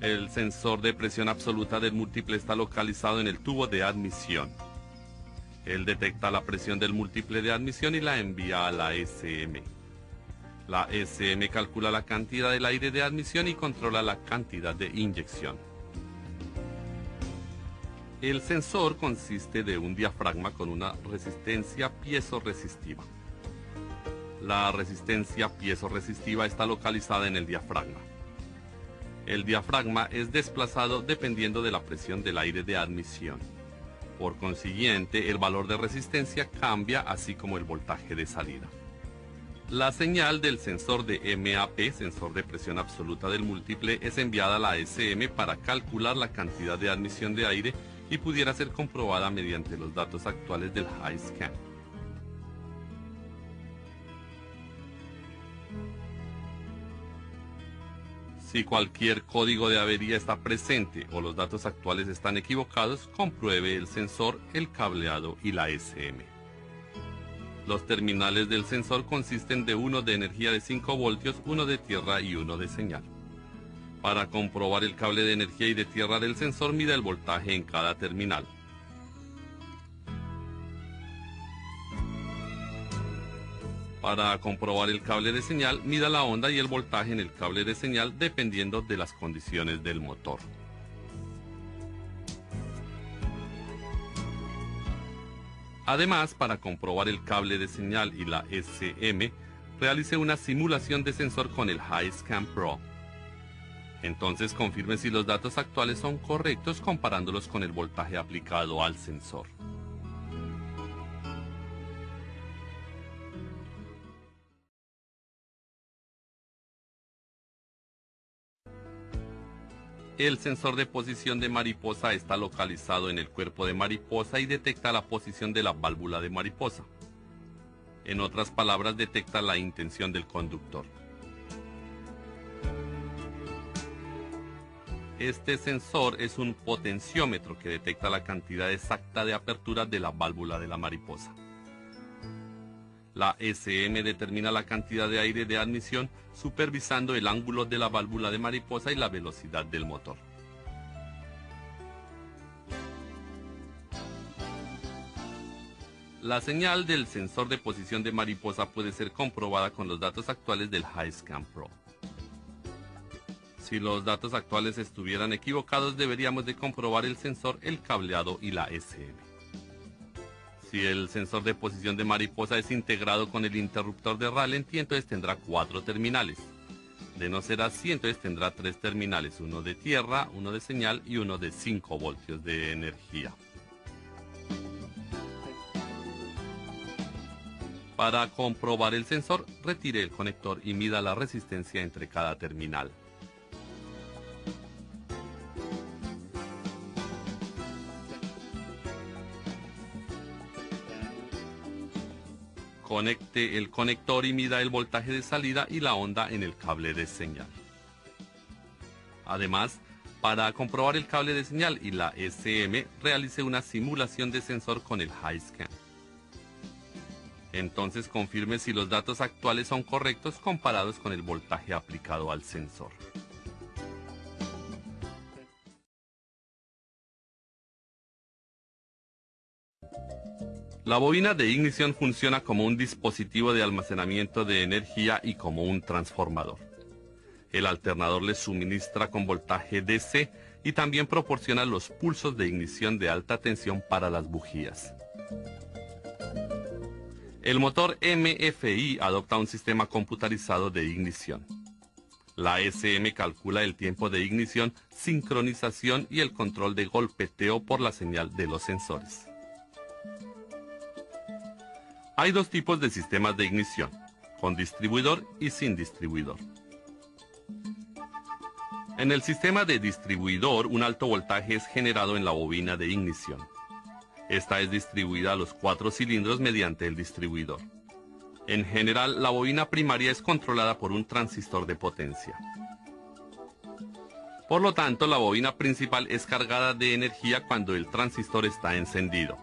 El sensor de presión absoluta del múltiple está localizado en el tubo de admisión. Él detecta la presión del múltiple de admisión y la envía a la SM. La SM calcula la cantidad del aire de admisión y controla la cantidad de inyección. El sensor consiste de un diafragma con una resistencia piezoresistiva. La resistencia piezoresistiva está localizada en el diafragma. El diafragma es desplazado dependiendo de la presión del aire de admisión. Por consiguiente, el valor de resistencia cambia así como el voltaje de salida. La señal del sensor de MAP, sensor de presión absoluta del múltiple, es enviada a la SM para calcular la cantidad de admisión de aire y pudiera ser comprobada mediante los datos actuales del high Si cualquier código de avería está presente o los datos actuales están equivocados, compruebe el sensor, el cableado y la SM. Los terminales del sensor consisten de uno de energía de 5 voltios, uno de tierra y uno de señal. Para comprobar el cable de energía y de tierra del sensor, mida el voltaje en cada terminal. Para comprobar el cable de señal, mida la onda y el voltaje en el cable de señal dependiendo de las condiciones del motor. Además, para comprobar el cable de señal y la SM, realice una simulación de sensor con el HiScan Pro. Entonces confirme si los datos actuales son correctos comparándolos con el voltaje aplicado al sensor. El sensor de posición de mariposa está localizado en el cuerpo de mariposa y detecta la posición de la válvula de mariposa. En otras palabras, detecta la intención del conductor. Este sensor es un potenciómetro que detecta la cantidad exacta de apertura de la válvula de la mariposa. La SM determina la cantidad de aire de admisión supervisando el ángulo de la válvula de mariposa y la velocidad del motor. La señal del sensor de posición de mariposa puede ser comprobada con los datos actuales del HiScan Pro. Si los datos actuales estuvieran equivocados, deberíamos de comprobar el sensor, el cableado y la SM. Si el sensor de posición de mariposa es integrado con el interruptor de ralentí, entonces tendrá cuatro terminales. De no ser así, entonces tendrá tres terminales, uno de tierra, uno de señal y uno de 5 voltios de energía. Para comprobar el sensor, retire el conector y mida la resistencia entre cada terminal. Conecte el conector y mida el voltaje de salida y la onda en el cable de señal. Además, para comprobar el cable de señal y la SM, realice una simulación de sensor con el HiScan. Entonces confirme si los datos actuales son correctos comparados con el voltaje aplicado al sensor. La bobina de ignición funciona como un dispositivo de almacenamiento de energía y como un transformador. El alternador le suministra con voltaje DC y también proporciona los pulsos de ignición de alta tensión para las bujías. El motor MFI adopta un sistema computarizado de ignición. La SM calcula el tiempo de ignición, sincronización y el control de golpeteo por la señal de los sensores. Hay dos tipos de sistemas de ignición, con distribuidor y sin distribuidor. En el sistema de distribuidor, un alto voltaje es generado en la bobina de ignición. Esta es distribuida a los cuatro cilindros mediante el distribuidor. En general, la bobina primaria es controlada por un transistor de potencia. Por lo tanto, la bobina principal es cargada de energía cuando el transistor está encendido.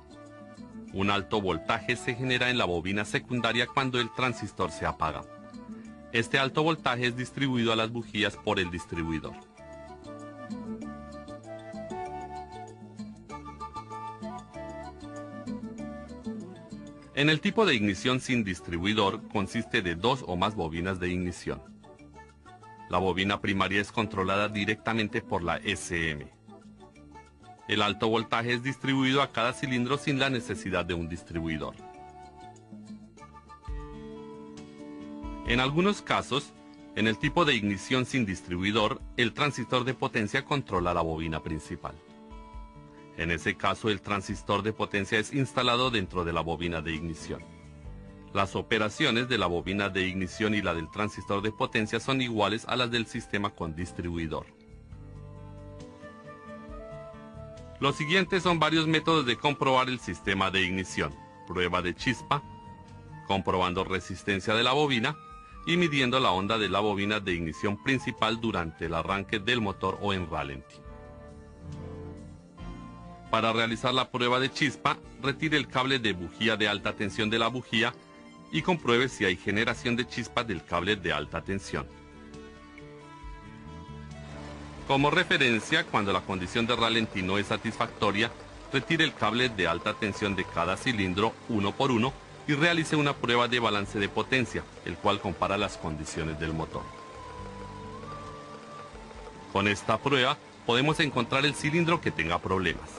Un alto voltaje se genera en la bobina secundaria cuando el transistor se apaga. Este alto voltaje es distribuido a las bujías por el distribuidor. En el tipo de ignición sin distribuidor consiste de dos o más bobinas de ignición. La bobina primaria es controlada directamente por la SM. El alto voltaje es distribuido a cada cilindro sin la necesidad de un distribuidor. En algunos casos, en el tipo de ignición sin distribuidor, el transistor de potencia controla la bobina principal. En ese caso, el transistor de potencia es instalado dentro de la bobina de ignición. Las operaciones de la bobina de ignición y la del transistor de potencia son iguales a las del sistema con distribuidor. Los siguientes son varios métodos de comprobar el sistema de ignición. Prueba de chispa, comprobando resistencia de la bobina, y midiendo la onda de la bobina de ignición principal durante el arranque del motor o en ralentí. Para realizar la prueba de chispa, retire el cable de bujía de alta tensión de la bujía y compruebe si hay generación de chispas del cable de alta tensión. Como referencia, cuando la condición de ralentí no es satisfactoria, retire el cable de alta tensión de cada cilindro uno por uno y realice una prueba de balance de potencia, el cual compara las condiciones del motor. Con esta prueba podemos encontrar el cilindro que tenga problemas.